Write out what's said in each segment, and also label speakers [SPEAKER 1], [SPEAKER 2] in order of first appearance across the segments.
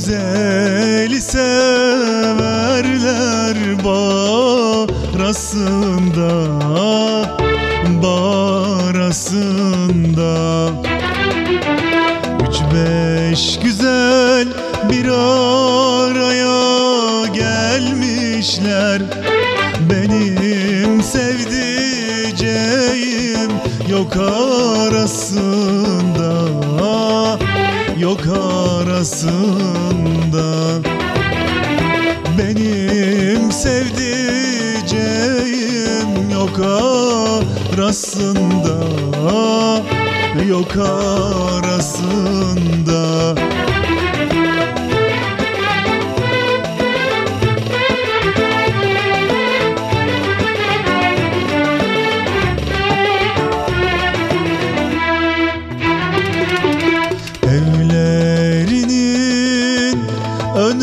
[SPEAKER 1] Güzeli severler barasında Barasında. Üç beş güzel bir araya gelmişler. Benim sevdiceğim yok arasında Yok arasında Benim sevdiceğim yok arasında Yok arasında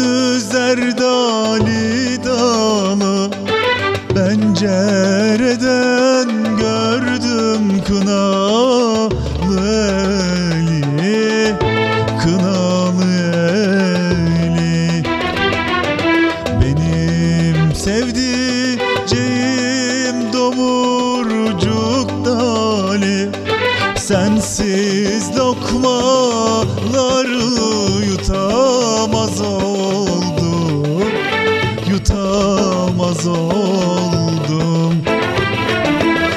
[SPEAKER 1] önü zerdali dalı Pencereden gördüm kınalı eli Kınalı eli. Benim sevdiceğim domurcuk dali. Sensiz lokmaları yutamaz Yutamaz oldum.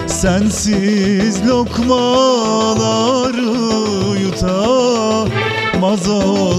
[SPEAKER 1] Sensiz lokmaları yutamaz oldum